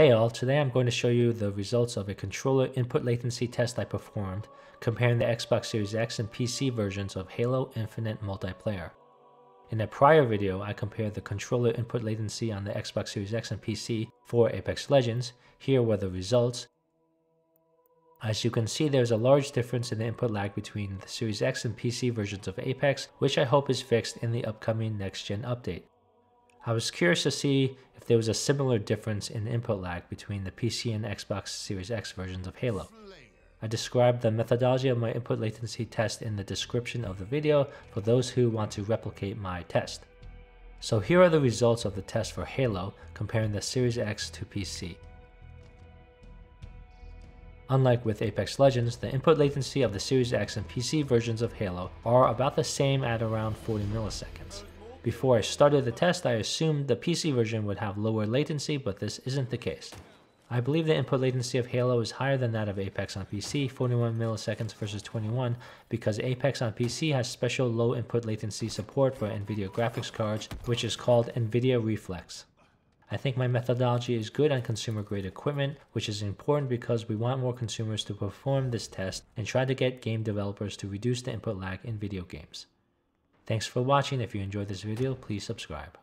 Hey all, today I'm going to show you the results of a controller input latency test I performed comparing the Xbox Series X and PC versions of Halo Infinite Multiplayer. In a prior video, I compared the controller input latency on the Xbox Series X and PC for Apex Legends. Here were the results. As you can see, there's a large difference in the input lag between the Series X and PC versions of Apex, which I hope is fixed in the upcoming next-gen update. I was curious to see there was a similar difference in input lag between the PC and Xbox Series X versions of Halo. I described the methodology of my input latency test in the description of the video for those who want to replicate my test. So here are the results of the test for Halo comparing the Series X to PC. Unlike with Apex Legends, the input latency of the Series X and PC versions of Halo are about the same at around 40 milliseconds. Before I started the test, I assumed the PC version would have lower latency, but this isn't the case. I believe the input latency of Halo is higher than that of Apex on PC, 41 milliseconds versus 21, because Apex on PC has special low input latency support for NVIDIA graphics cards, which is called NVIDIA Reflex. I think my methodology is good on consumer grade equipment, which is important because we want more consumers to perform this test and try to get game developers to reduce the input lag in video games. Thanks for watching. If you enjoyed this video, please subscribe.